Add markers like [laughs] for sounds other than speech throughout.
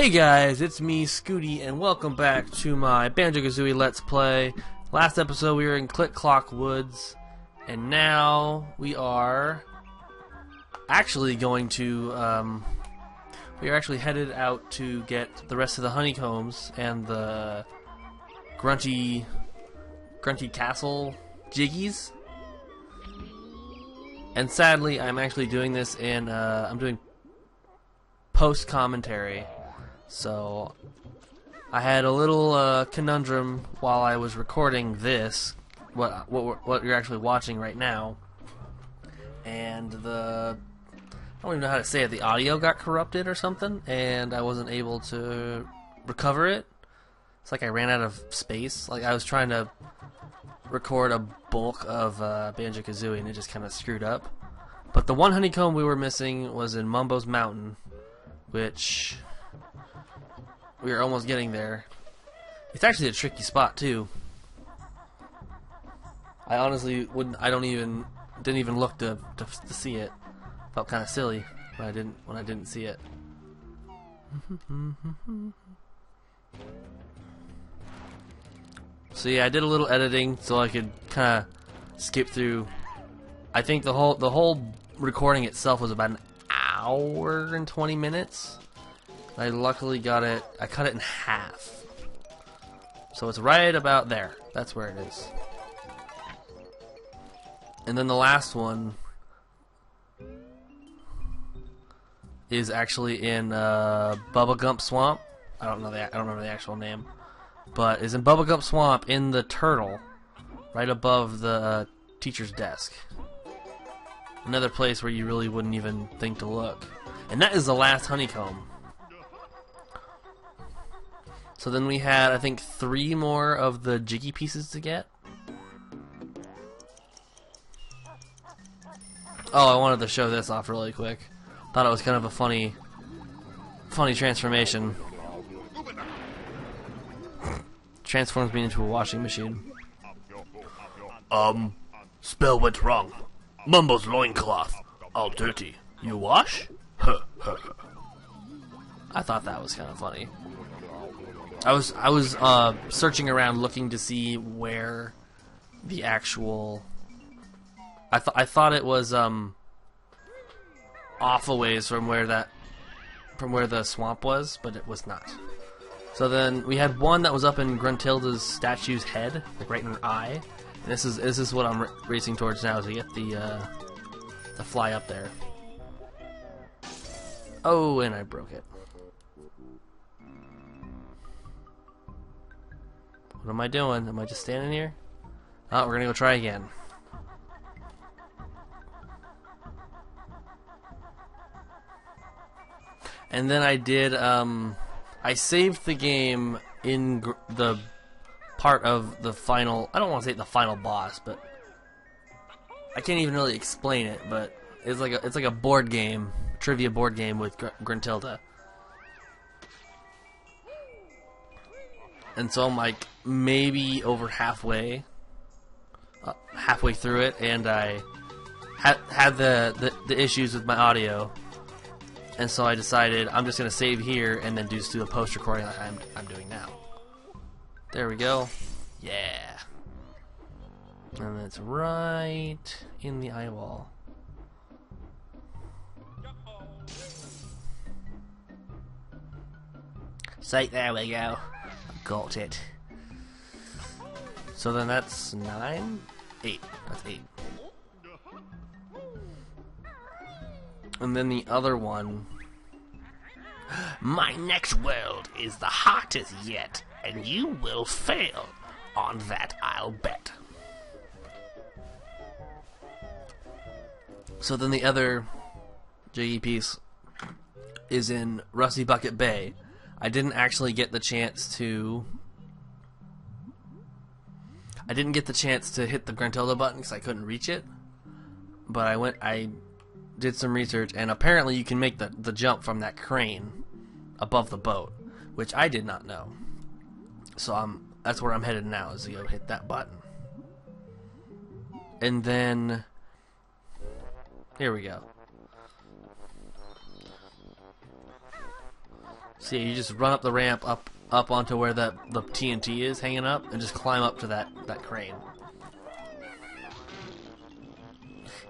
Hey guys, it's me, Scooty, and welcome back to my Banjo-Kazooie Let's Play. Last episode we were in Click Clock Woods, and now we are actually going to, um, we are actually headed out to get the rest of the honeycombs and the grunty, grunty castle jiggies. And sadly, I'm actually doing this in, uh, I'm doing post commentary. So I had a little uh, conundrum while I was recording this, what what what you're actually watching right now, and the I don't even know how to say it. The audio got corrupted or something, and I wasn't able to recover it. It's like I ran out of space. Like I was trying to record a bulk of uh, Banjo Kazooie, and it just kind of screwed up. But the one honeycomb we were missing was in Mumbo's Mountain, which we are almost getting there. It's actually a tricky spot too. I honestly wouldn't. I don't even didn't even look to to, to see it. Felt kind of silly when I didn't when I didn't see it. [laughs] so yeah, I did a little editing so I could kind of skip through. I think the whole the whole recording itself was about an hour and 20 minutes. I luckily got it, I cut it in half. So it's right about there. That's where it is. And then the last one is actually in uh, Bubba Gump Swamp. I don't know the I don't remember the actual name, but is in Bubba Gump Swamp in the turtle, right above the uh, teacher's desk. Another place where you really wouldn't even think to look, and that is the last honeycomb. So then we had, I think, three more of the Jiggy pieces to get. Oh, I wanted to show this off really quick. Thought it was kind of a funny, funny transformation. Transforms me into a washing machine. Um, spell went wrong. Mumbo's loincloth. All dirty. You wash? [laughs] I thought that was kind of funny. I was I was uh, searching around looking to see where the actual. I thought I thought it was um off a ways from where that from where the swamp was, but it was not. So then we had one that was up in Gruntilda's statue's head, like right in her eye. And this is this is what I'm racing towards now to get the uh, to fly up there. Oh, and I broke it. What am I doing? Am I just standing here? Oh, we're gonna go try again. And then I did, um, I saved the game in the part of the final, I don't want to say the final boss, but I can't even really explain it, but it's like a, it's like a board game, trivia board game with Gr Gruntilda. and so I'm like maybe over halfway, uh, halfway through it, and I had had the, the, the issues with my audio, and so I decided I'm just gonna save here and then just do a post recording like I'm I'm doing now. There we go. Yeah. And it's right in the eyeball. So there we go got it. So then that's nine? Eight. That's eight. And then the other one. My next world is the hottest yet, and you will fail. On that, I'll bet. So then the other Jiggy piece is in Rusty Bucket Bay, I didn't actually get the chance to. I didn't get the chance to hit the Gruntilda button because I couldn't reach it. But I went. I did some research, and apparently you can make the the jump from that crane above the boat, which I did not know. So I'm that's where I'm headed now is to go hit that button. And then here we go. Yeah, you just run up the ramp up up onto where that the TNT is hanging up, and just climb up to that that crane.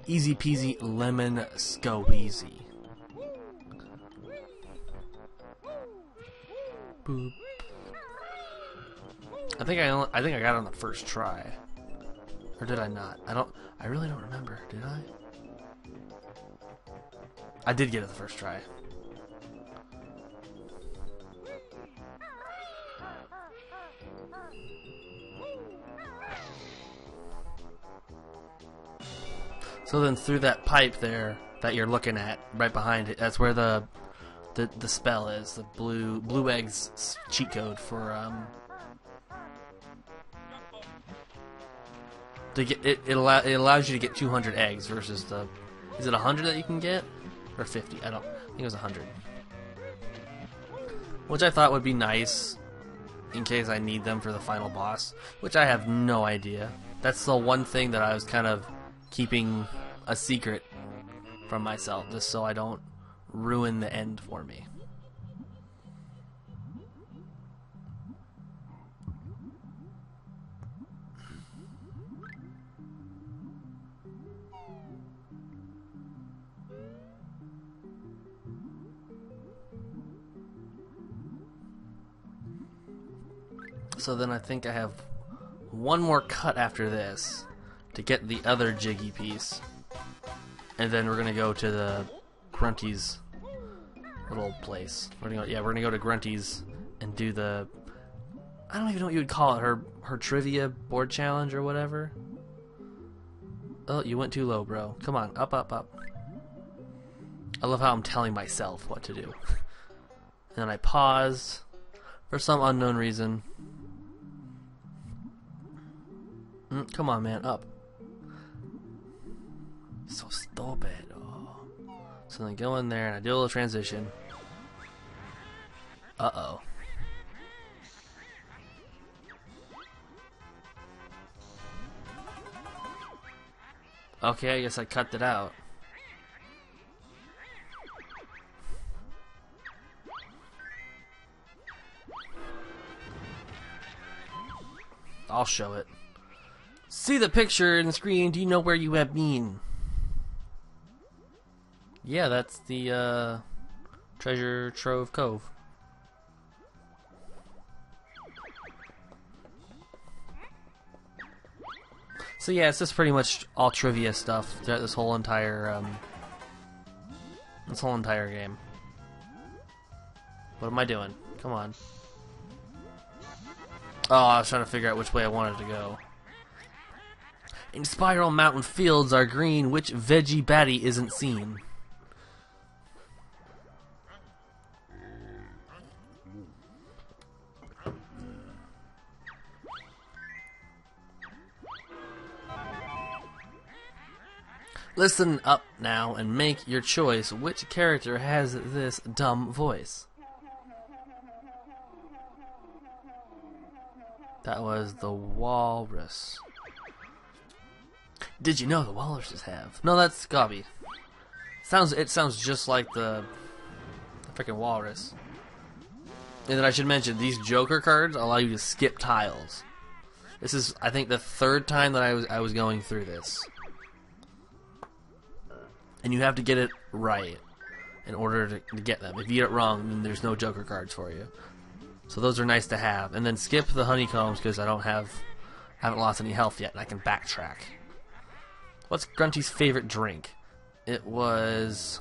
Easy peasy lemon squeezy. Boop. I think I only, I think I got on the first try, or did I not? I don't. I really don't remember. Did I? I did get it the first try. So then through that pipe there that you're looking at, right behind it, that's where the the, the spell is, the blue blue eggs cheat code for um to get it it, allow, it allows you to get 200 eggs versus the is it 100 that you can get or 50? I don't I think it was 100. Which I thought would be nice in case I need them for the final boss, which I have no idea. That's the one thing that I was kind of keeping a secret from myself, just so I don't ruin the end for me. So then I think I have one more cut after this to get the other jiggy piece. And then we're gonna go to the Grunty's little place. We're gonna go, yeah, we're gonna go to Grunty's and do the I don't even know what you would call it, her her trivia board challenge or whatever. Oh, you went too low, bro. Come on, up, up, up. I love how I'm telling myself what to do. [laughs] and then I pause for some unknown reason. Mm, come on, man, up. So stupid. Oh. So then go in there and I do a little transition. Uh oh. Okay, I guess I cut it out. I'll show it. See the picture in the screen. Do you know where you have been? Yeah, that's the uh, Treasure Trove Cove. So yeah, it's just pretty much all trivia stuff throughout this whole entire um, this whole entire game. What am I doing? Come on. Oh, I was trying to figure out which way I wanted to go. In Spiral Mountain fields are green, which veggie baddie isn't seen? Listen up now and make your choice. Which character has this dumb voice? That was the walrus. Did you know the walruses have? No, that's Gobi. Sounds it sounds just like the, the freaking walrus. And then I should mention these Joker cards allow you to skip tiles. This is I think the third time that I was I was going through this. And you have to get it right in order to, to get them. If you get it wrong, then there's no Joker cards for you. So those are nice to have. And then skip the honeycombs because I don't have haven't lost any health yet and I can backtrack. What's Grunty's favorite drink? It was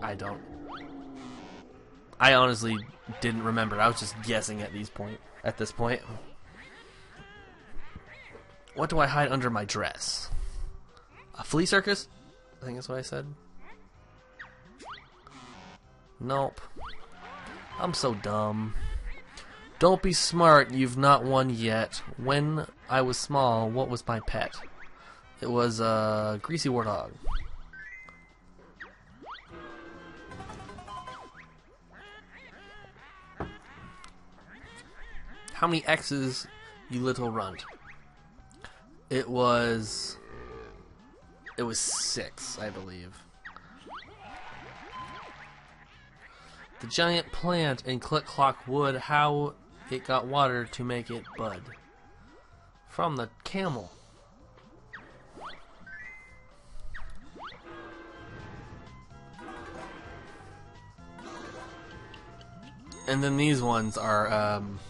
I don't I honestly didn't remember. I was just guessing at these point at this point. What do I hide under my dress? A flea circus? I think that's what I said. Nope. I'm so dumb. Don't be smart, you've not won yet. When I was small, what was my pet? It was a greasy warthog. How many X's, you little runt? It was. It was six, I believe. the giant plant in Click Clock Wood, how it got water to make it bud. From the camel. And then these ones are um,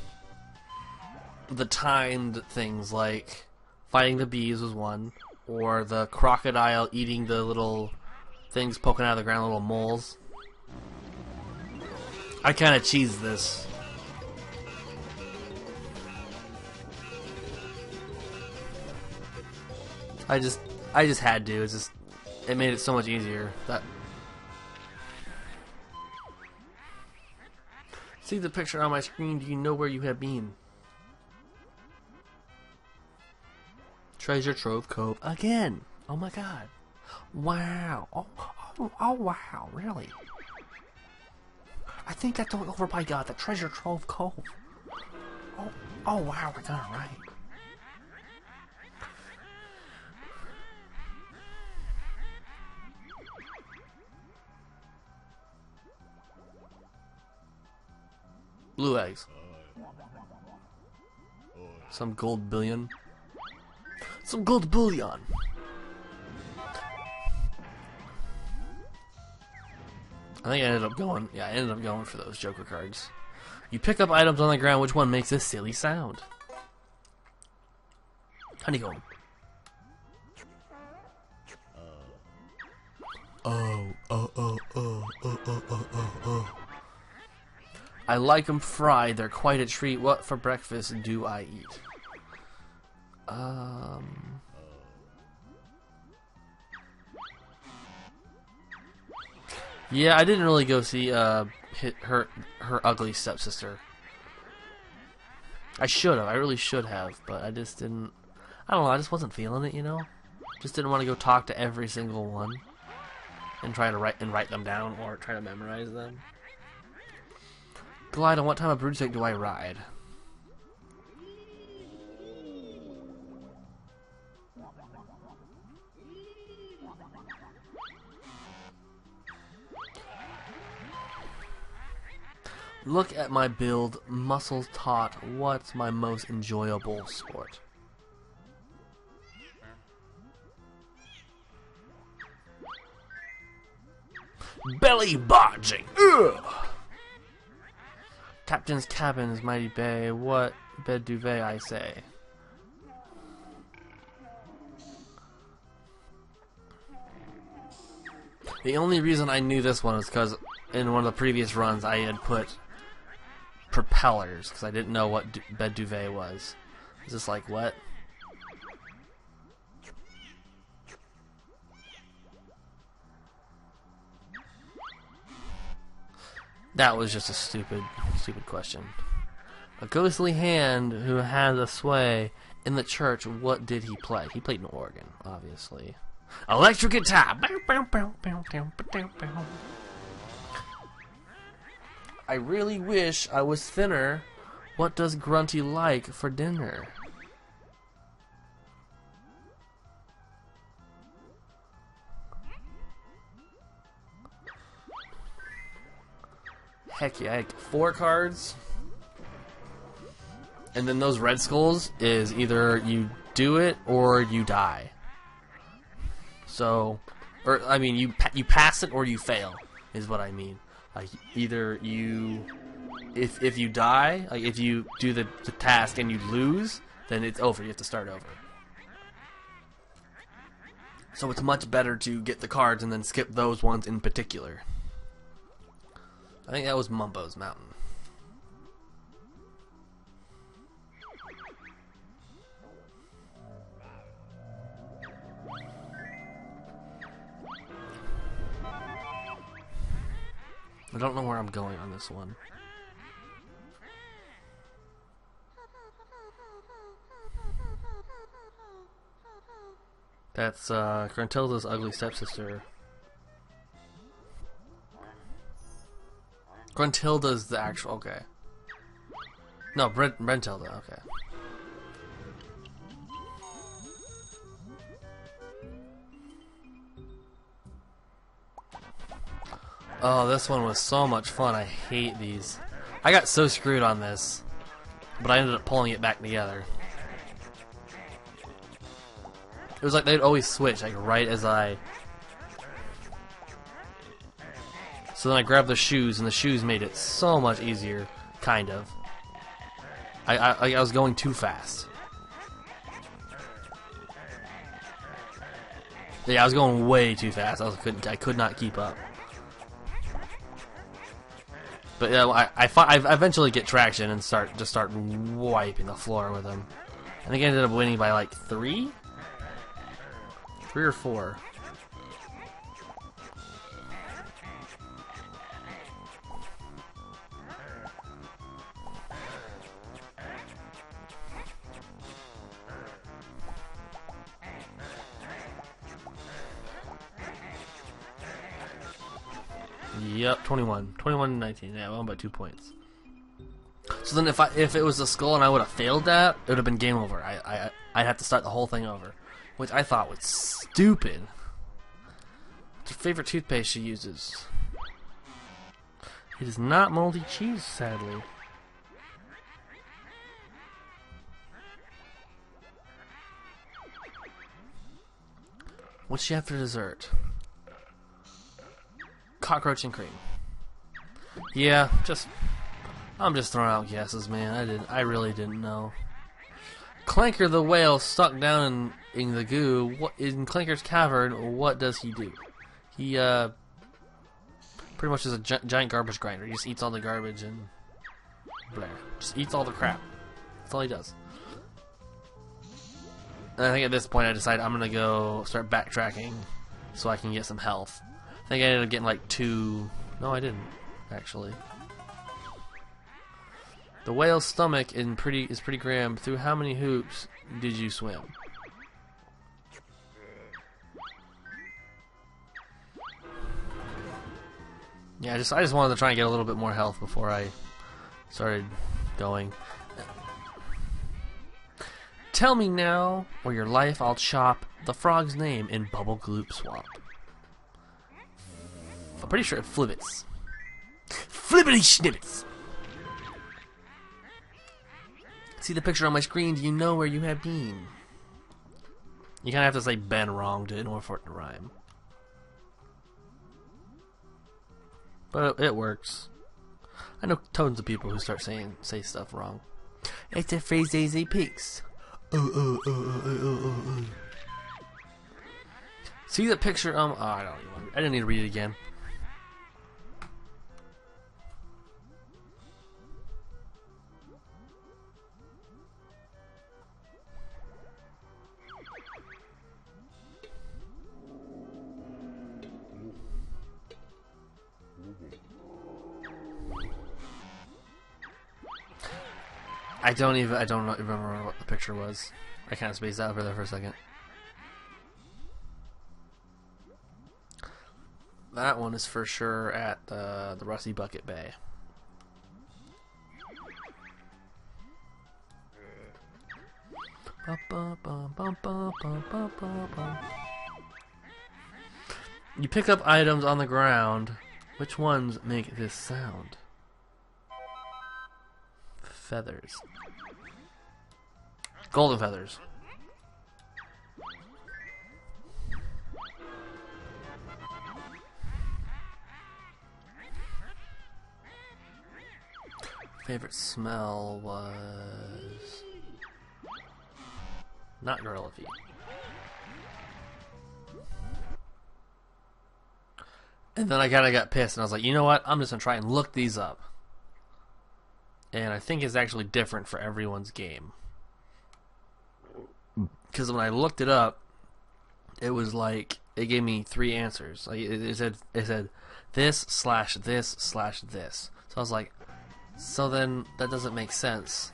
the timed things like fighting the bees was one, or the crocodile eating the little things poking out of the ground, little moles. I kind of cheese this. I just, I just had to. It's just, it made it so much easier. That. See the picture on my screen. Do you know where you have been? Treasure Trove Cove again. Oh my god. Wow. Oh, oh, oh wow. Really? I think that's over by God, the Treasure Trove Cove. Oh, oh wow, we got it right. Blue eggs. Some gold billion. Some gold bullion. I think I ended up going. Yeah, I ended up going for those Joker cards. You pick up items on the ground. Which one makes this silly sound? Honeycomb. Oh, oh, oh, oh, oh, oh, oh, oh, oh. I like them fried. They're quite a treat. What for breakfast do I eat? Um. Yeah, I didn't really go see uh her her ugly stepsister. I should have. I really should have, but I just didn't. I don't know. I just wasn't feeling it, you know. Just didn't want to go talk to every single one and try to write and write them down or try to memorize them. Glide, on what time of broodstick do I ride? Look at my build, muscles taut. What's my most enjoyable sport? Belly barging. Ugh. Captain's cabins, mighty bay. What bed duvet I say? The only reason I knew this one was because in one of the previous runs I had put propellers because I didn't know what du bed duvet was. Is this like what? That was just a stupid, stupid question. A ghostly hand who has a sway in the church. What did he play? He played an organ, obviously. Electric guitar. I really wish I was thinner. What does Grunty like for dinner? Heck yeah, four cards. And then those red skulls is either you do it or you die. So, or I mean, you you pass it or you fail is what I mean. Like either you, if if you die, like if you do the, the task and you lose, then it's over. You have to start over. So it's much better to get the cards and then skip those ones in particular. I think that was Mumbo's Mountain. I don't know where I'm going on this one. That's uh, Gruntilda's ugly stepsister. Gruntilda's the actual. Okay. No, Brent Brentilda. Okay. Oh, this one was so much fun. I hate these. I got so screwed on this, but I ended up pulling it back together. It was like they'd always switch, like right as I. So then I grabbed the shoes, and the shoes made it so much easier, kind of. I I, I was going too fast. Yeah, I was going way too fast. I was couldn't I could not keep up. But yeah, I I, I eventually get traction and start just start wiping the floor with him. I think I ended up winning by like three, three or four. Yep, 21. 21 19. Yeah, won by two points. So then if I if it was a skull and I would have failed that, it would have been game over. I, I I'd have to start the whole thing over. Which I thought was stupid. What's your favorite toothpaste she uses? It is not moldy cheese, sadly. What's she have for dessert? Cockroach and cream. Yeah, just I'm just throwing out guesses, man. I didn't I really didn't know. Clanker the whale stuck down in, in the goo. What in Clanker's cavern? What does he do? He uh pretty much is a gi- giant garbage grinder. He just eats all the garbage and blah. Just eats all the crap. That's all he does. And I think at this point I decide I'm gonna go start backtracking so I can get some health. I think I ended up getting like two. No, I didn't actually. The whale's stomach in pretty is pretty grim. Through how many hoops did you swim? Yeah, I just I just wanted to try and get a little bit more health before I started going. Tell me now, or your life I'll chop the frog's name in Bubble Gloop Swamp. I'm pretty sure it flibbits. Flibbity schnibbits! See the picture on my screen, do you know where you have been? You kind of have to say Ben wrong to in order for it to rhyme. But it, works. I know tons of people who start saying say stuff wrong. It's a phrase AZ peaks. Oh, oh, oh, oh, oh, oh, oh. See the picture? Um, oh, I don't. Even, I didn't need to read it again. I don't even. I don't remember what the picture was. I kind of spaced out over there for a second. That one is for sure at uh, the Rusty Bucket Bay. You pick up items on the ground. Which ones make this sound? Feathers. Golden feathers. Favorite smell was not gorilla feet. And then I kind of got pissed, and I was like, you know what? I'm just gonna try and look these up. And I think it's actually different for everyone's game. Because when I looked it up, it was like it gave me three answers. Like it, it said, it said this slash this slash this. So I was like, so then that doesn't make sense.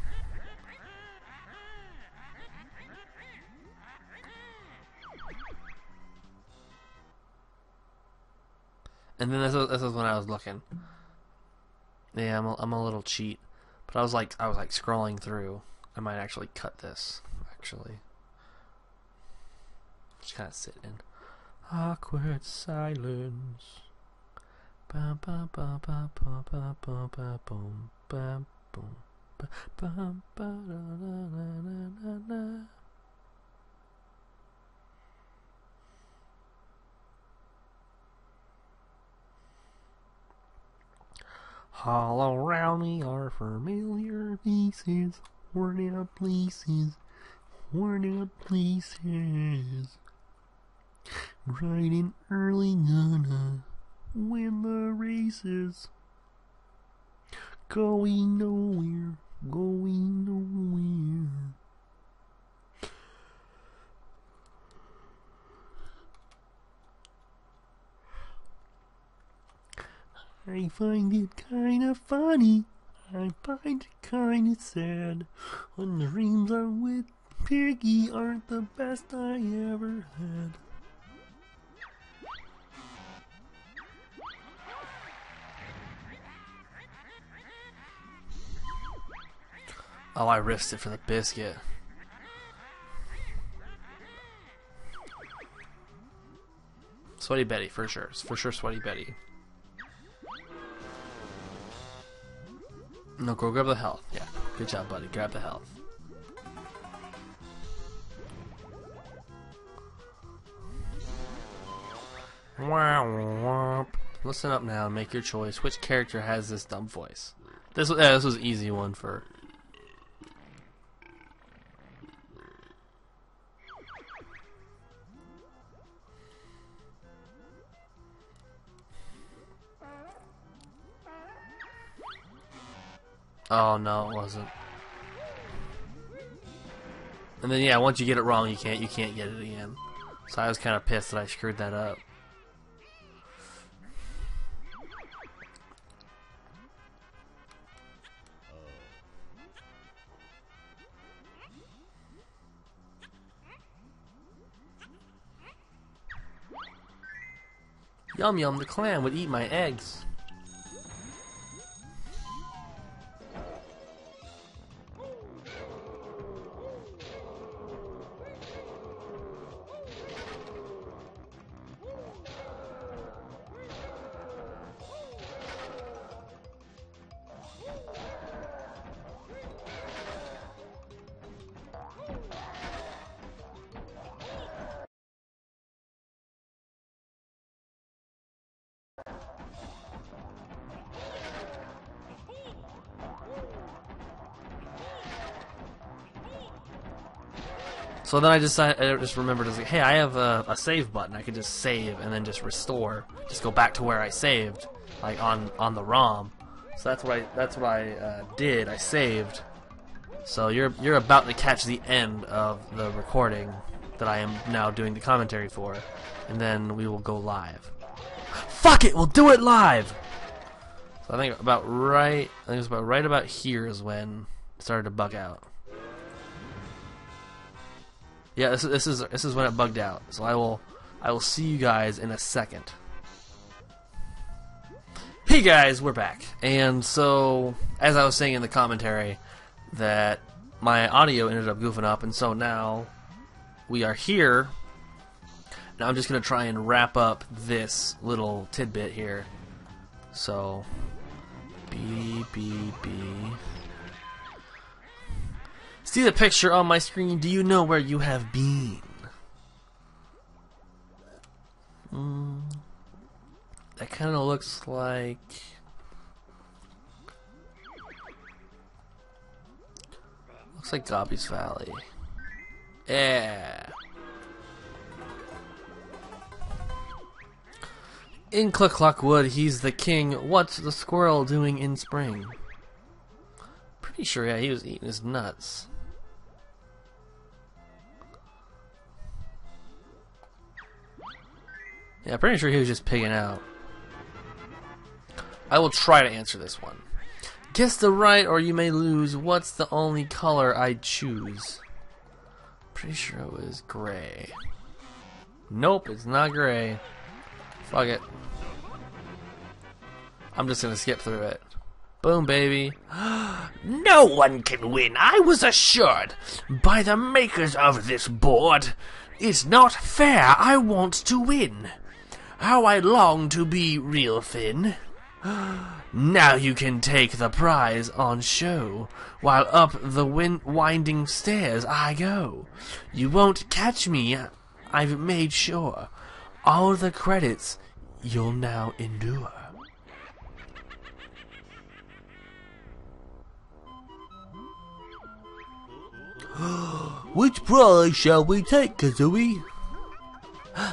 And then this was, this when I was looking. Yeah, I'm a, I'm a little cheat, but I was like I was like scrolling through. I might actually cut this. Actually, just kind of sit in awkward silence. Ba ba ba ba ba ba ba ba boom ba boom ba ba ba da da da da da. All around me are familiar faces, worn out places, worn out places. Riding early, gonna win the races. Going nowhere, going nowhere. I find it kinda funny. I find it kinda sad. When dreams are with Piggy aren't the best I ever had. Oh, I risked it for the biscuit. Sweaty Betty, for sure. For sure, Sweaty Betty. No, go grab the health. Yeah, good job, buddy. Grab the health. Listen up now and make your choice. Which character has this dumb voice? This, yeah, this was easy one for Oh no, it wasn't. And then yeah, once you get it wrong, you can't you can't get it again. So I was kind of pissed that I screwed that up. Yum yum, the clam would eat my eggs. So then I decided, I just remembered, like, hey, I have a, a save button. I could just save and then just restore, just go back to where I saved, like on on the ROM. So that's what I that's what I uh, did. I saved. So you're you're about to catch the end of the recording that I am now doing the commentary for, and then we will go live. Fuck it, we'll do it live. So I think about right, I think it was about right about here is when it started to bug out. Yeah, this, this is this is when it bugged out. So I will I will see you guys in a second. Hey guys, we're back. And so as I was saying in the commentary that my audio ended up goofing up and so now we are here. Now I'm just going to try and wrap up this little tidbit here. So B B B See the picture on my screen. Do you know where you have been? Mm, that kind of looks like. Looks like Gobi's Valley. Yeah. In Cluck Wood, he's the king. What's the squirrel doing in spring? Pretty sure, yeah, he was eating his nuts. Yeah, pretty sure he was just pigging out. I will try to answer this one. Guess the right or you may lose. What's the only color I'd choose? Pretty sure it was gray. Nope, it's not gray. Fuck it. I'm just gonna skip through it. Boom, baby. [gasps] no one can win, I was assured, by the makers of this board. It's not fair, I want to win. How I long to be real Finn. [gasps] Now you can take the prize on show, while up the win- winding stairs I go. You won't catch me, I've made sure. All the credits you'll now endure. [gasps] Which prize shall we take, Kazooie?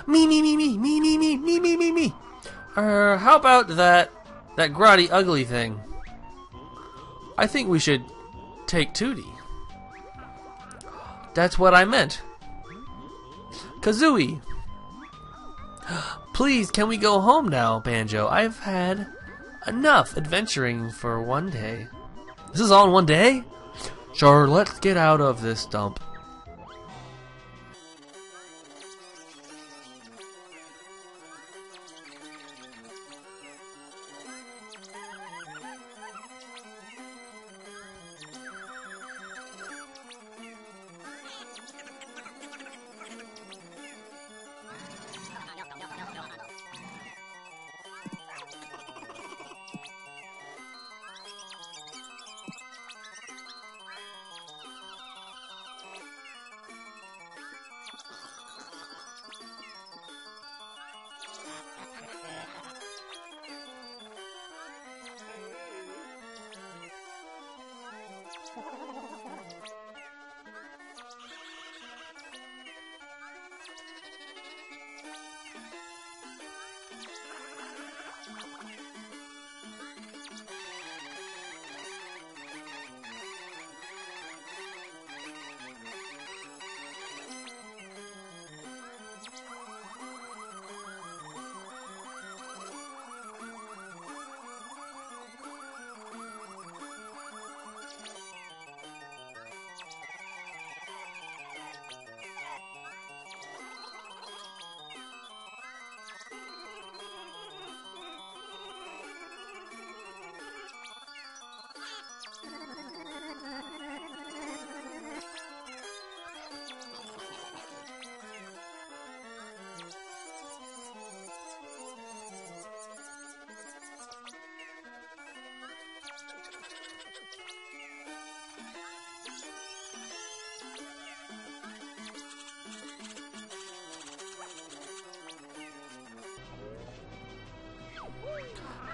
Me, me, me, me, me, me, me, me, me, me, me. Uh, how about that, that grotty ugly thing? I think we should take Tooty. That's what I meant. Kazooie. Please, can we go home now, Banjo? I've had enough adventuring for one day. This is all in one day? Sure, let's get out of this dump.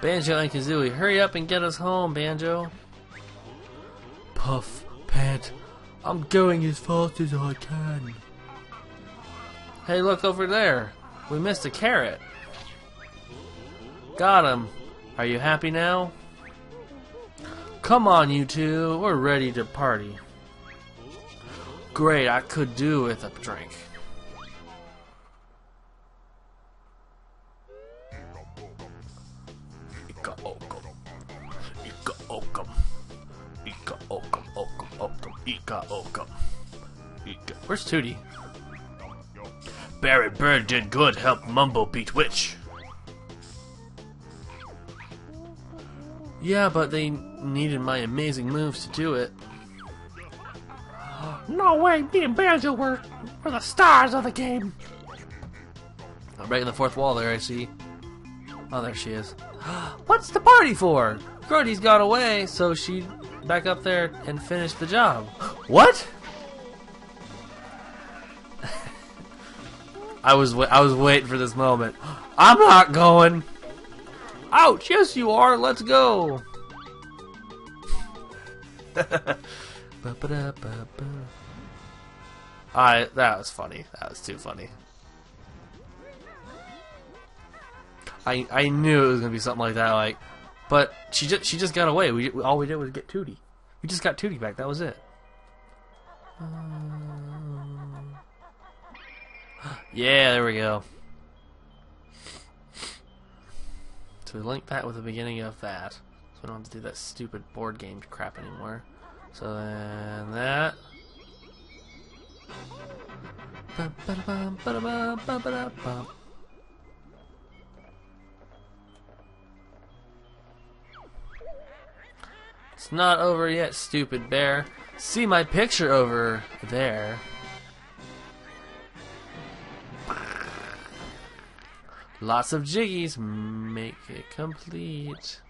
Banjo and Kazooie, hurry up and get us home, Banjo. Puff, pant, I'm going as fast as I can. Hey, look over there. We missed a carrot. Got him. Are you happy now? Come on, you two. We're ready to party. Great, I could do with a drink. Tooty? Barry Bird did good help Mumbo beat Witch. Yeah, but they needed my amazing moves to do it. [gasps] No way, me and Banjo were, were the stars of the game. I'm breaking the fourth wall there, I see. Oh, there she is. [gasps] What's the party for? Grunty's got away, so she back up there and finish the job. [gasps] What? I was I was waiting for this moment. I'm not going. Ouch! Yes, you are. Let's go. [laughs] I that was funny. That was too funny. I I knew it was gonna be something like that. Like, but she just she just got away. We all we did was get Tooty. We just got Tooty back. That was it. Um, yeah, there we go. So we link that with the beginning of that, so we don't have to do that stupid board game crap anymore. So then that. It's not over yet, stupid bear. See my picture over there. Lots of jiggies. Make it complete.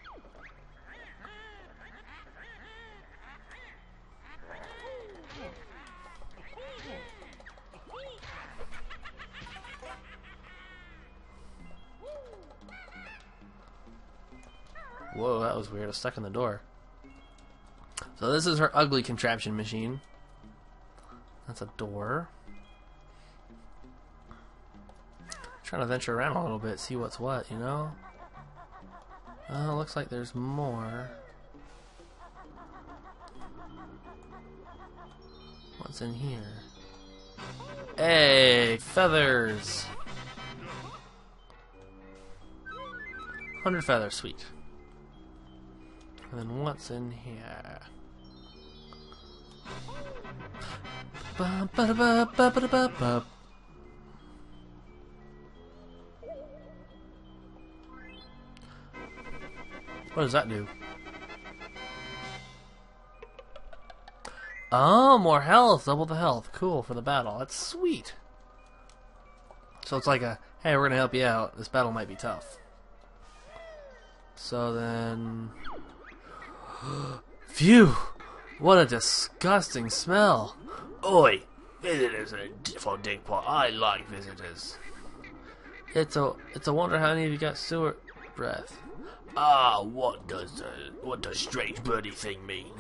Whoa, that was weird. I was stuck in the door. So this is her ugly contraption machine. That's a door. Trying to venture around a little bit, see what's what, you know? Uh, looks like there's more. What's in here? Hey, feathers! 100 feathers, sweet. And then what's in here? Ba ba ba What does that do? Oh, more health. Double the health. Cool for the battle. That's sweet. So it's like a, hey, we're going to help you out. This battle might be tough. So then... [gasps] Phew! What a disgusting smell. Oi, visitors are for Dingpot. I like visitors. It's a it's a wonder how many of you got sewer breath. Ah, what does the what does strange birdie thing mean?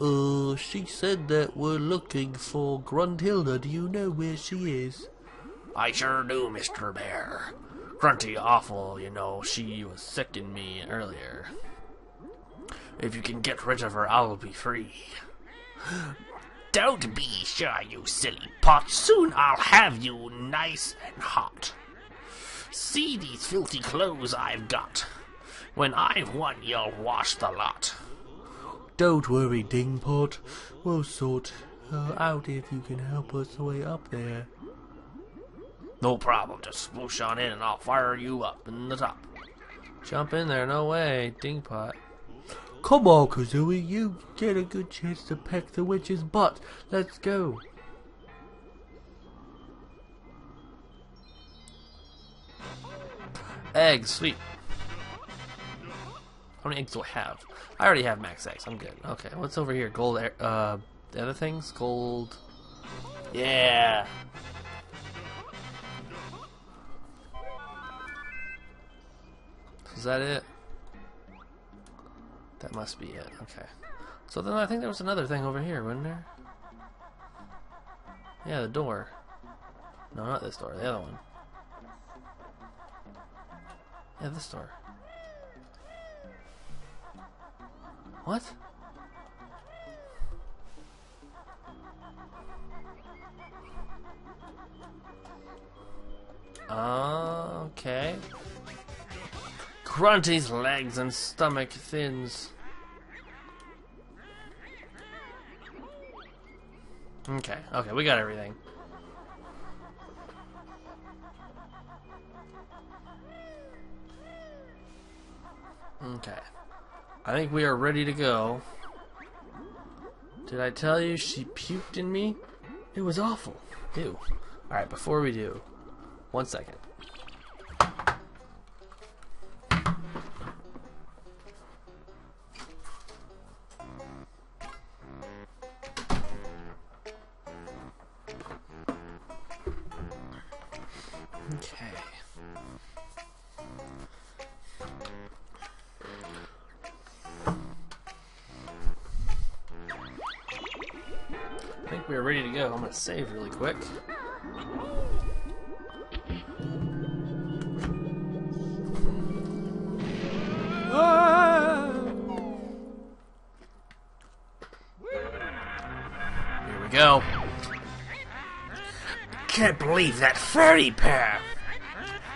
Uh, she said that we're looking for Gruntilda. Do you know where she is? I sure do, Mr. Bear. Grunty awful, you know, she was sicking me earlier. If you can get rid of her, I'll be free. [gasps] Don't be shy, you silly pot. Soon I'll have you nice and hot. See these filthy clothes I've got. When I've won, you'll wash the lot. Don't worry, Dingpot. We'll sort her out if you can help us way up there. No problem, just swoosh on in and I'll fire you up in the top. Jump in there, no way, Dingpot. Come on, Kazooie, you get a good chance to peck the witch's butt. Let's go. Eggs, sweet. How many eggs do I have? I already have max eggs. I'm good. Okay, what's over here? Gold, uh, the other things? Gold. Yeah. Is that it? That must be it. Okay. So then I think there was another thing over here, wasn't there? Yeah, the door. No, not this door. The other one. Yeah, this door. What? Okay. Grunty's legs and stomach thins. Okay, okay, we got everything. Okay. I think we are ready to go. Did I tell you she puked in me? It was awful. Ew. Alright, before we do, one second. Okay. We're ready to go. I'm gonna save really quick. Ah! Here we go. Can't believe that furry pair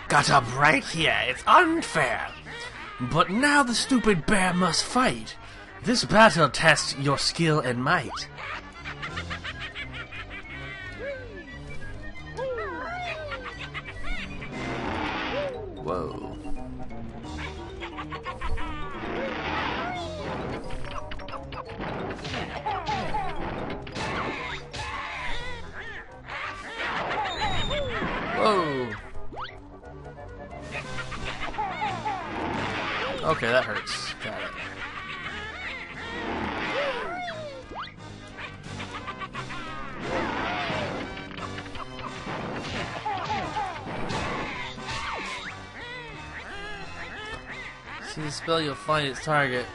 got up right here. It's unfair. But now the stupid bear must fight. This battle tests your skill and might. Find its target.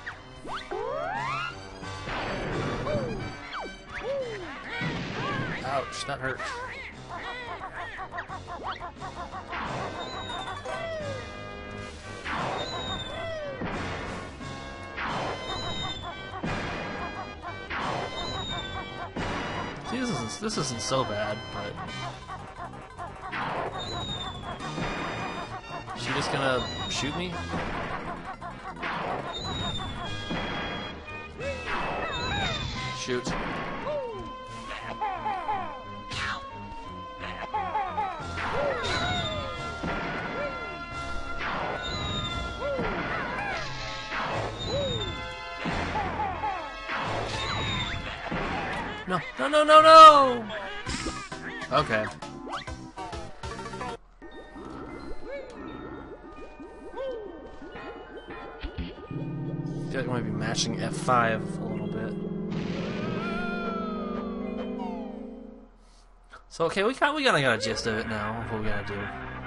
Ouch, that hurt. See, this isn't this isn't so bad, but she just gonna shoot me? Shoot. No, no, no, no, no! Okay. I feel like I might be matching F5 So okay, we kind we of got a gist of it now. What we gotta do?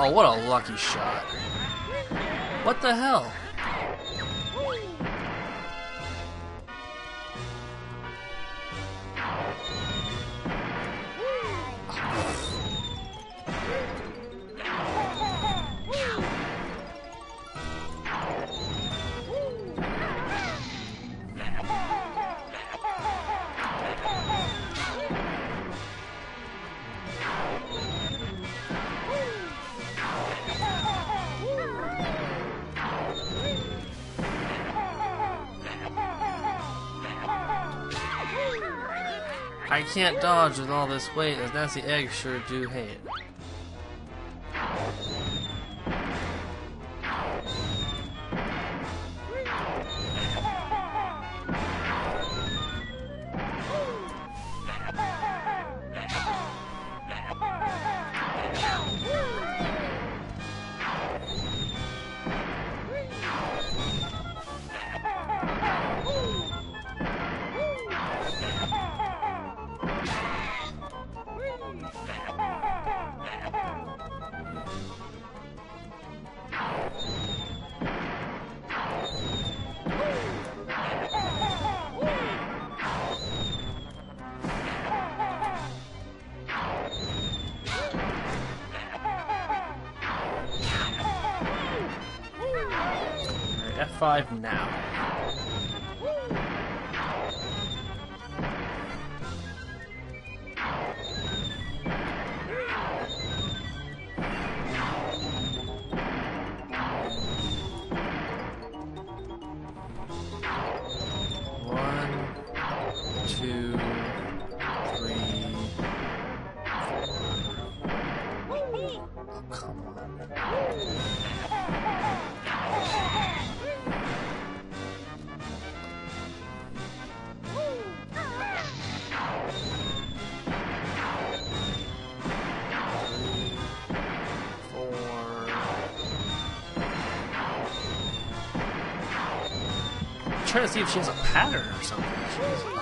Oh, what a lucky shot. What the hell? Can't dodge with all this weight. Those nasty eggs sure do hate. Trying to see if she has a pattern or something.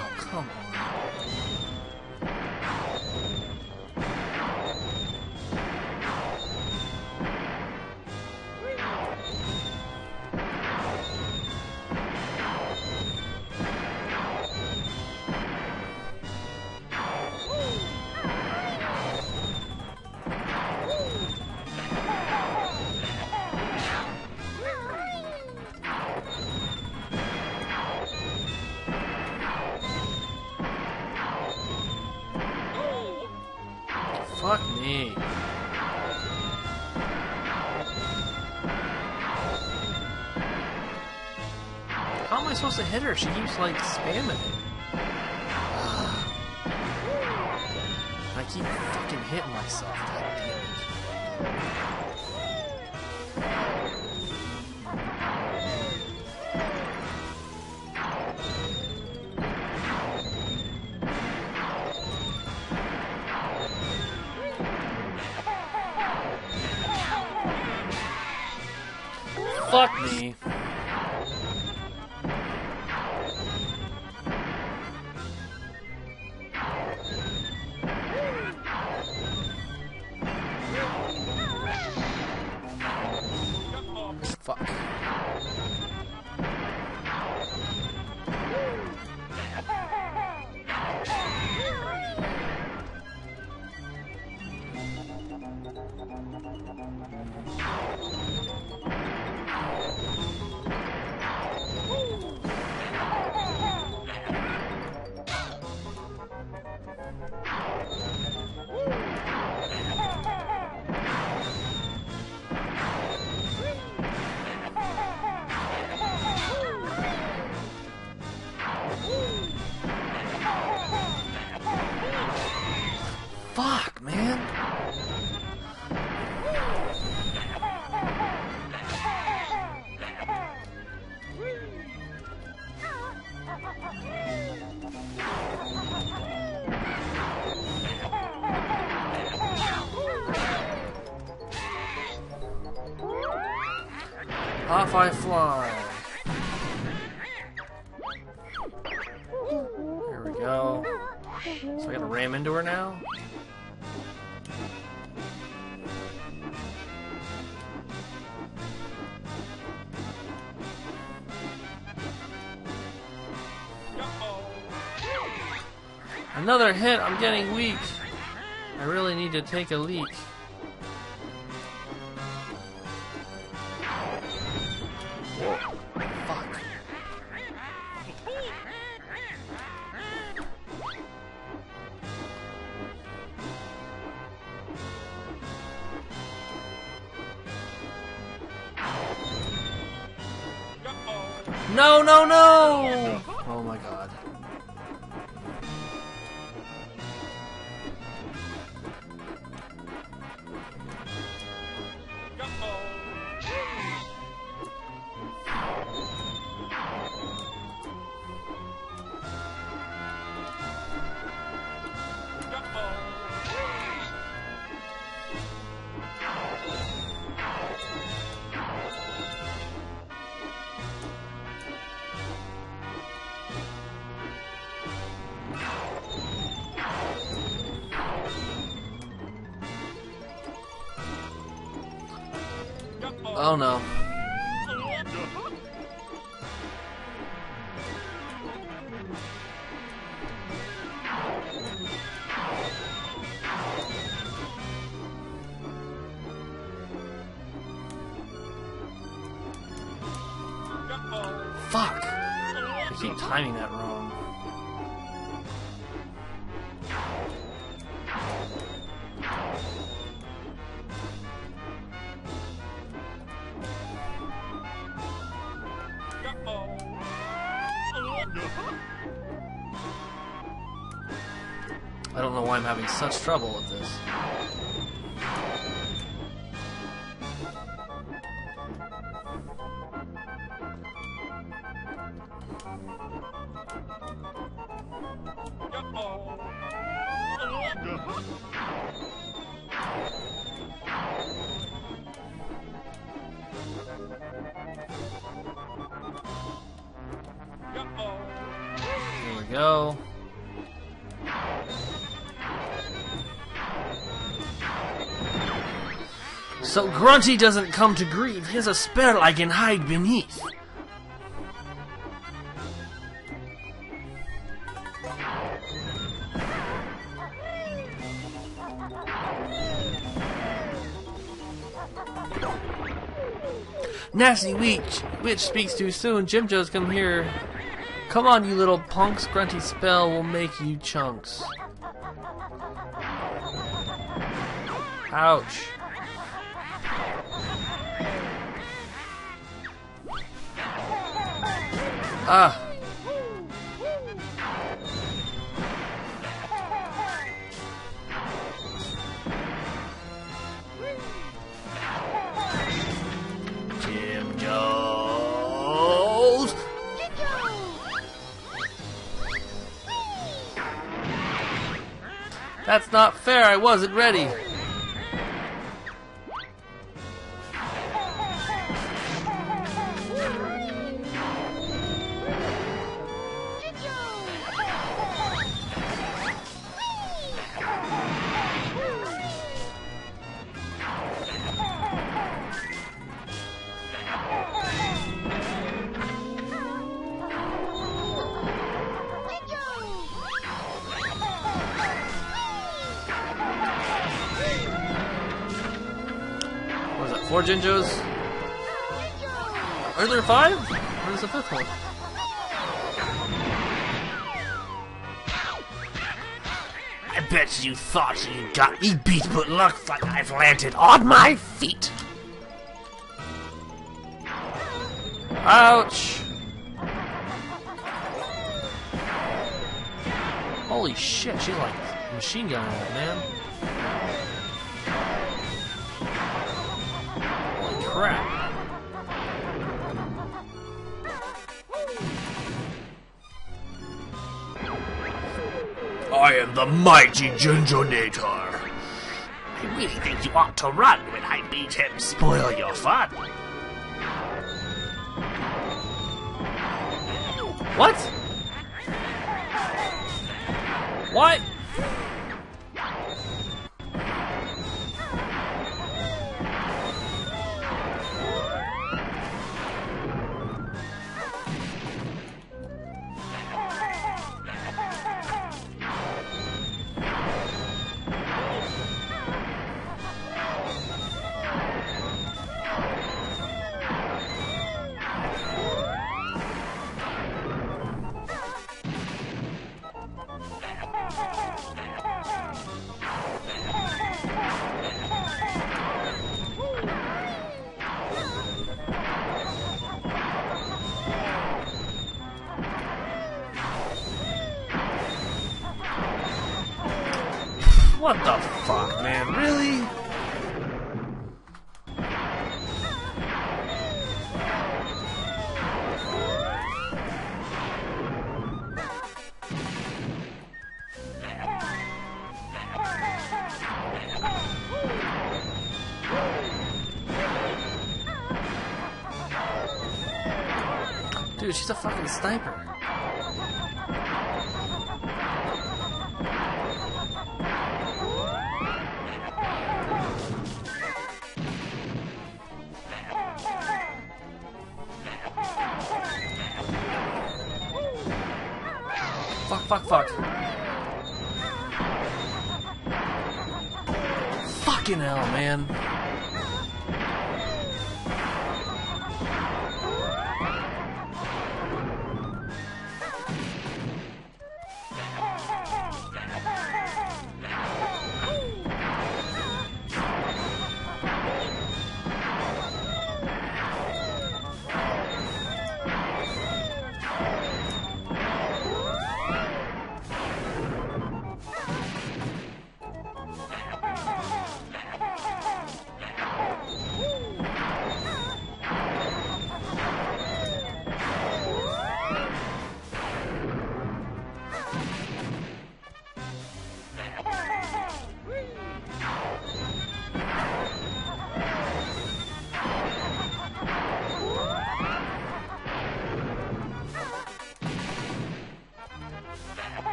Hit her? She keeps like spamming I'm getting weak. I really need to take a leak. Timing that wrong. I don't know why I'm having such trouble with this. Grunty doesn't come to grief. He has a spell I can hide beneath. Nasty witch, witch speaks too soon. Jinjos come here. Come on, you little punks. Grunty spell will make you chunks. Ouch. Ah. Jinjos. That's not fair. I wasn't ready. Got me beat, but looks like I've landed on my feet. Ouch! Holy shit, she's like machine that man. I am the mighty Jinjonator. I really think you ought to run when I beat him. Spoil your fun. What? What? What the fuck, man? Really?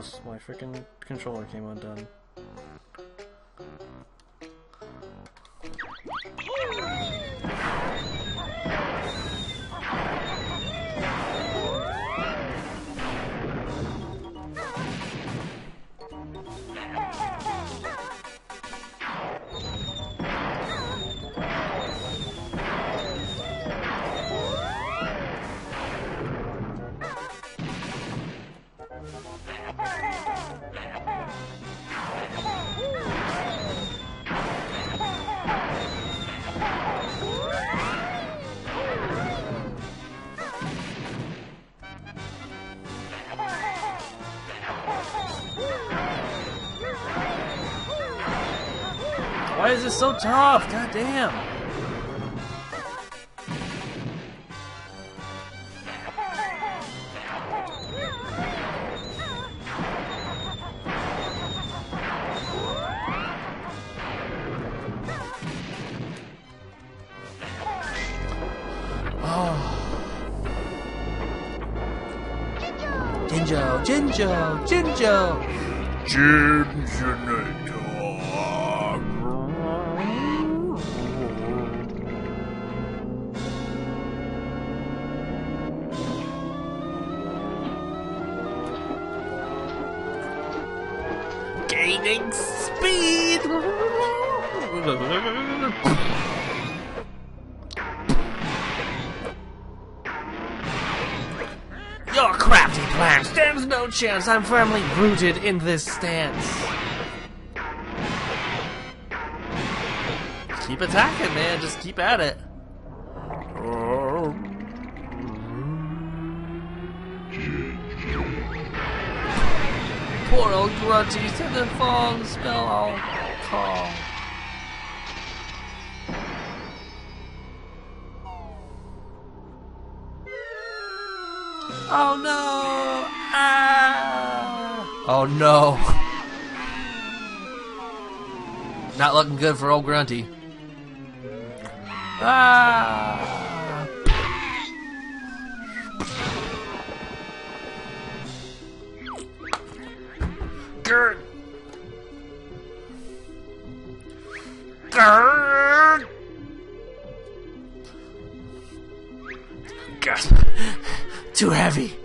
Close. My freaking controller came undone. So tough? God damn. Ah. Jinjo, Jinjo, Jinjo. Gaining chance. I'm firmly rooted in this stance. Keep attacking, man. Just keep at it. Poor old grunty to the fall spell I'll call. Oh no! Oh no! Not looking good for old Grunty. Ah! Grr! Gasp! Too heavy.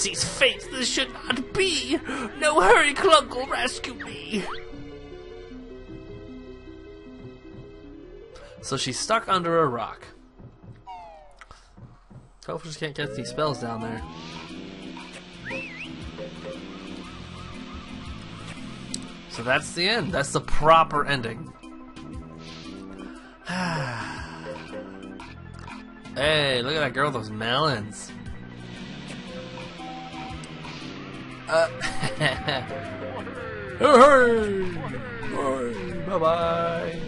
Fate, this should not be! No hurry, Clunk will rescue me! So she's stuck under a rock. Hopefully she can't get these spells down there. So that's the end. That's the proper ending. [sighs] hey, look at that girl with those melons. Uh, [laughs] hey, bye bye.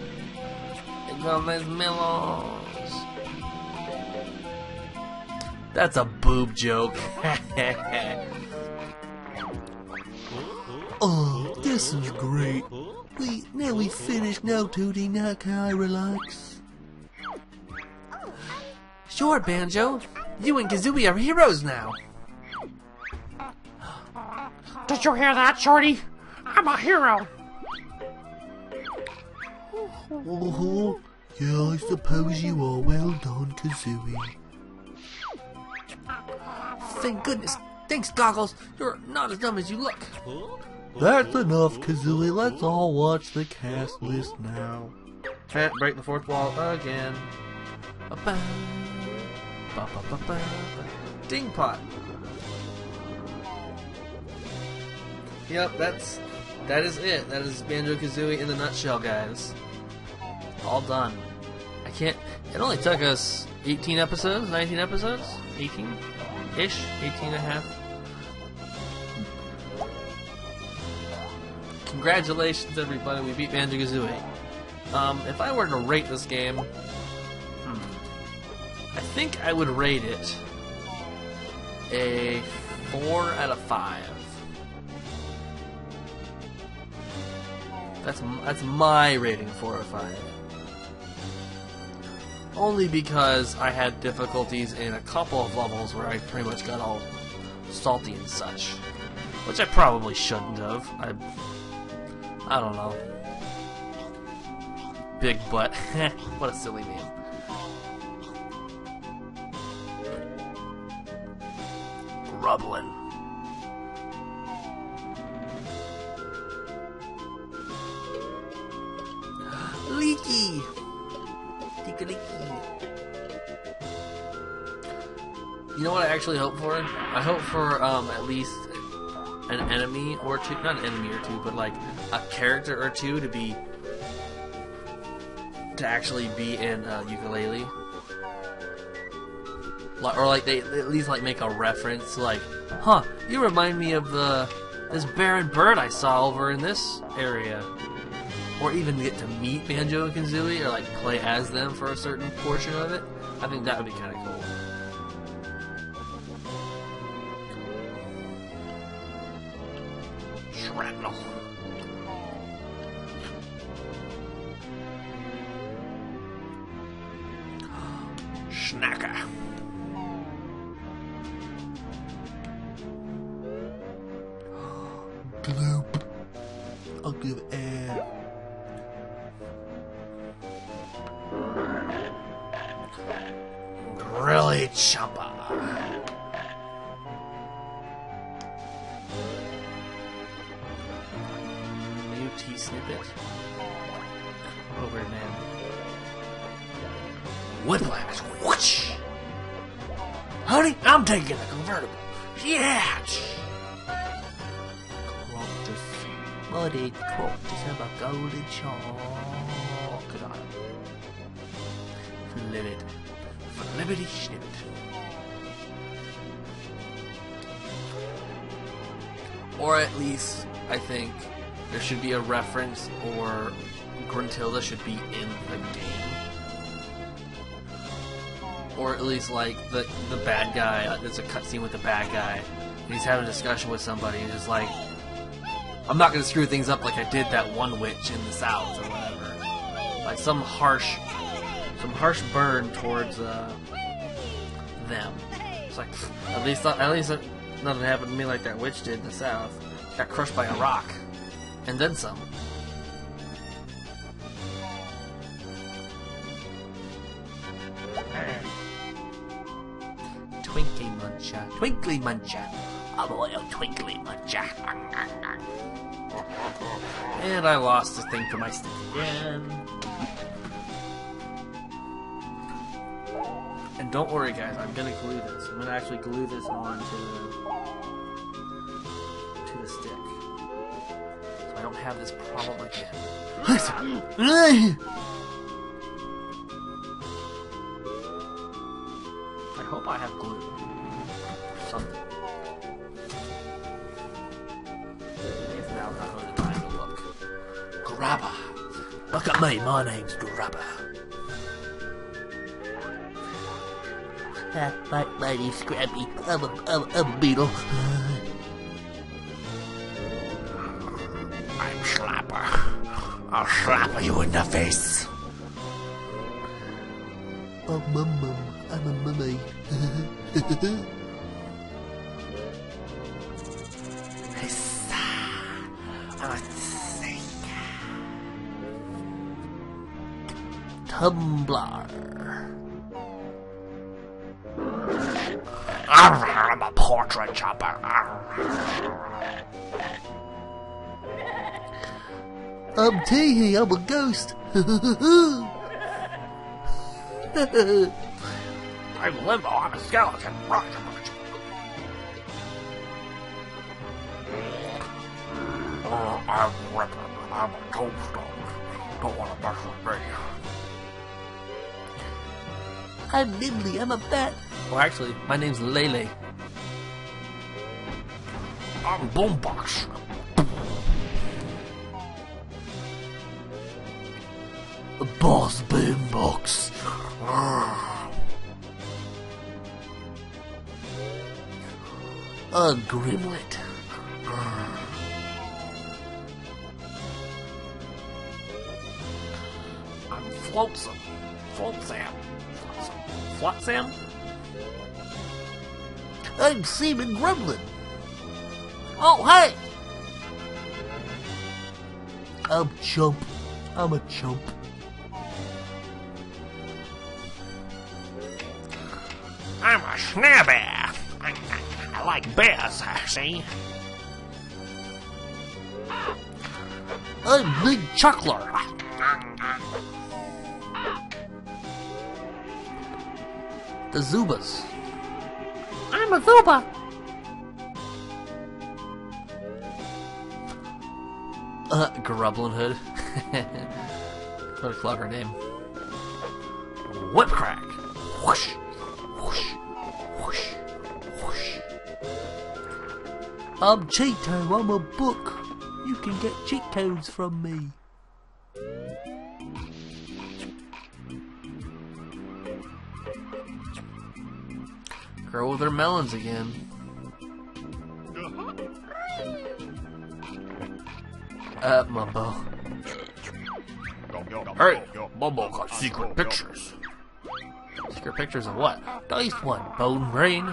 Here come these melons. That's a boob joke. [laughs] oh, this is great. We now we finished. Now, Tooty, now can I relax? Sure, Banjo. You and Kazooie are heroes now. Did you hear that, Shorty? I'm a hero. Oh, yeah, I suppose you are. Well done, Kazooie. Thank goodness. Thanks, Goggles. You're not as dumb as you look. That's enough, Kazooie. Let's all watch the cast list now. Can't break the fourth wall again. Ba-ba. Yep, that's that is it. That is Banjo Kazooie in the nutshell, guys. All done. I can't. It only took us 18 episodes, 19 episodes, 18 ish, 18 and a half. Congratulations, everybody! We beat Banjo Kazooie. Um, if I were to rate this game, hmm, I think I would rate it a four out of five. That's that's my rating, four out of five. only because I had difficulties in a couple of levels where I pretty much got all salty and such, which I probably shouldn't have. I, I don't know. Big butt. [laughs] what a silly name. Grublin. Actually hope for? I hope for um, at least an enemy or two, not an enemy or two, but like a character or two to be to actually be in uh, Yooka-Laylee, or like they at least like make a reference like, huh? You remind me of the this barren bird I saw over in this area or even get to meet Banjo and Kazooie or like play as them for a certain portion of it, I think that would be kind of cool. T snippet. Over man. Whiplash. Whoosh. Honey, I'm taking the convertible. Yeah. Croctus. Bloody Croctus have a golden crocodile. Flibbit. Flippity snippet. Or at least, I think, there should be a reference or Gruntilda should be in the game. Or at least, like, the, the bad guy, there's a cutscene with the bad guy, he's having a discussion with somebody, and just like, I'm not gonna screw things up like I did that one witch in the south, or whatever. Like, some harsh, some harsh burn towards, uh, them. It's like, at least, at least nothing happened to me like that witch did in the south. Got crushed by a rock, and then some. Twinkly Muncha, Twinkly Muncha, A royal twinkly muncha. and I lost the thing for my stick again. And don't worry, guys, I'm gonna glue this. I'm gonna actually glue this onto have this problem again. I hope I have glue. Something. If now not the time to look. Grabber. Look at me, my name's Grabber. Uh, my, name's Scrappy. I'm a, I'm, I'm a beetle. In the face. Oh, mum, mum. I'm a mummy. I'm a snake. Tumbler. I'm a portrait chopper. I'm Teehee. I'm a ghost. [laughs] Oh, I'm Limbo. I'm a skeleton. Roger, roger. Oh, I'm Ripper. I'm a tombstone. Don't want to mess with me. I'm Nimbly. I'm a bat. Well, actually, my name's Lele. I'm Boombox. I'm Grimlet. I'm Flotsam. Flotsam. Flotsam? I'm Seaman Grublin. Oh, hey! I'm Chump. I'm a chump. I'm. I, I like bears, see? I'm Big Chuckler. The Zubbas. I'm a Zubba. Uh, Grublin Hood. [laughs] what a clever name. Whip crack. Whoosh, whoosh, I'm Cheato. I'm a book. You can get cheat codes from me. Grow their melons again. Uh, Mumbo. Hey, Mumbo got secret pictures. Secret pictures of what? Nice one, Bone Brain.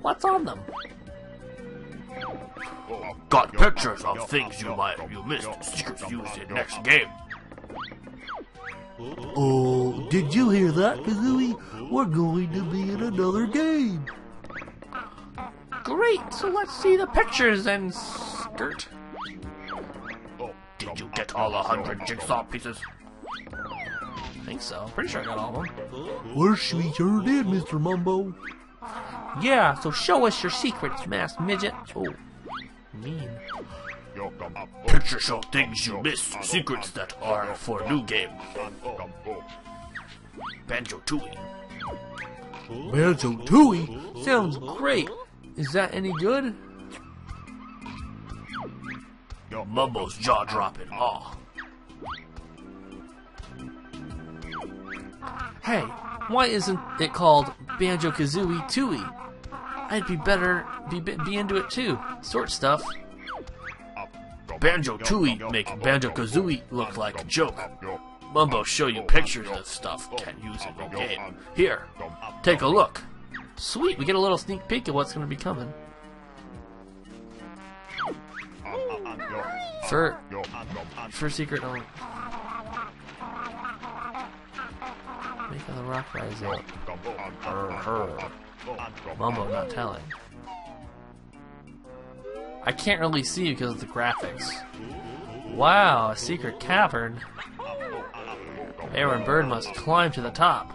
What's on them? Got pictures of things you might you missed. Secrets used in next game. Oh, did you hear that, Kazooie? We're going to be in another game. Great, so let's see the pictures and skirt. Did you get all a hundred jigsaw pieces? I think so. Pretty sure I got all of them. Wish We're sure sure did, Mr. Mumbo. Yeah, so show us your secrets, masked midget. Oh, mean. Pictures show things you miss, Secrets that are for new game. Banjo Tooie. Banjo Tooie? Sounds great. Is that any good? Mumbo's jaw dropping awe. Hey, why isn't it called Banjo Kazooie Tooie? I'd be better be be into it too. Sort stuff. Banjo Tooie make Banjo Kazooie look like a joke. Mumbo show you pictures of stuff can't use in the game. Here, take a look. Sweet, we get a little sneak peek of what's going to be coming. For for secret only. Make the rock rise up. Mumbo not telling. I can't really see because of the graphics. Wow, a secret cavern. Aaron Bird must climb to the top.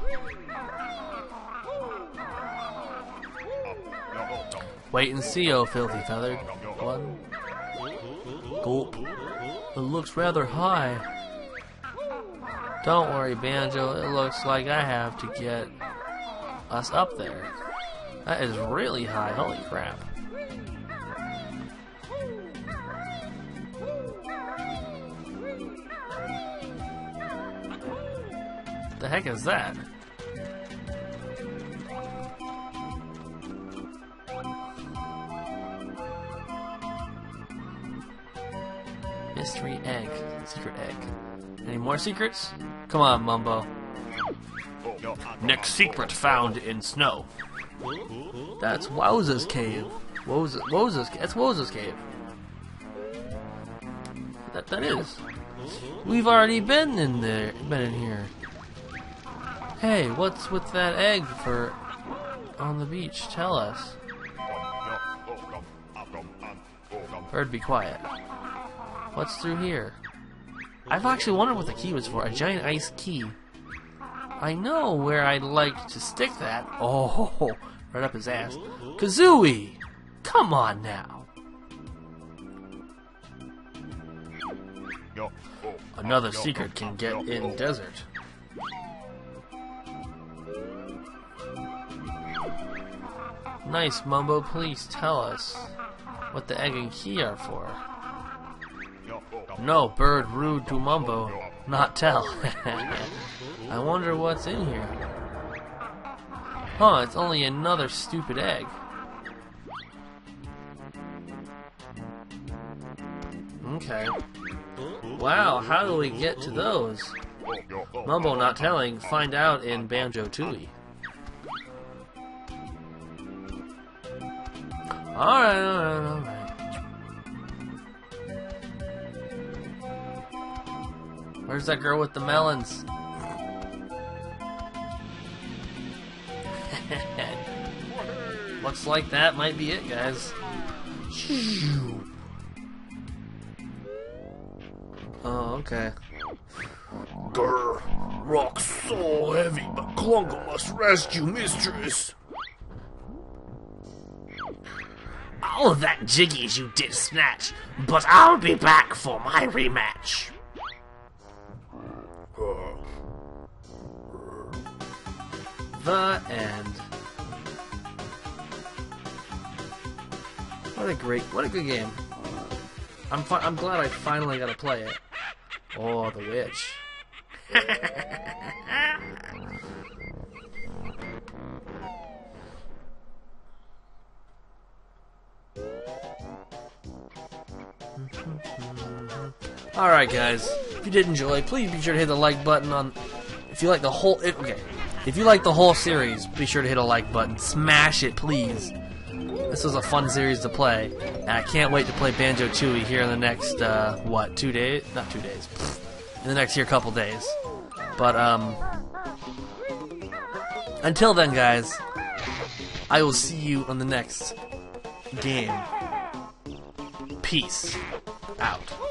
Wait and see, oh filthy feathered one. Gulp. It looks rather high. Don't worry, Banjo. It looks like I have to get us up there. That is really high. Holy crap. The heck is that? Mystery egg. Secret egg. Any more secrets? Come on, Mumbo. Oh, Next secret found in snow. That's Wowza's cave. Wowza, Wowza's, that's Wowza's cave. That, that is. We've already been in there, been in here. Hey, what's with that egg for on the beach? Tell us. Bird, be quiet. What's through here? I've actually wondered what the key was for. A giant ice key. I know where I'd like to stick that. Oh, [laughs] right up his ass. Kazooie! Come on now. Another secret can get in desert. Nice, Mumbo. Please tell us what the egg and key are for. No, bird rude to Mumbo. Not tell. [laughs] I wonder what's in here. Huh, it's only another stupid egg. Okay. Wow, how do we get to those? Mumbo not telling, find out in Banjo Tooie. Alright, alright, alright. Where's that girl with the melons? [laughs] Looks like that might be it, guys. Oh, okay. Grr, rock's so heavy, but Klungo must rescue mistress. All of that jiggies you did snatch, but I'll be back for my rematch. The end. What a great, what a good game. I'm I'm glad I finally got to play it. Oh, the witch. [laughs] Alright guys, if you did enjoy, please be sure to hit the like button on if you like the whole if, okay. If you like the whole series, be sure to hit a like button. Smash it, please. This was a fun series to play, and I can't wait to play Banjo Tooie here in the next uh, what two days? Not two days. In the next here couple days. But um, until then, guys, I will see you on the next game. Peace out.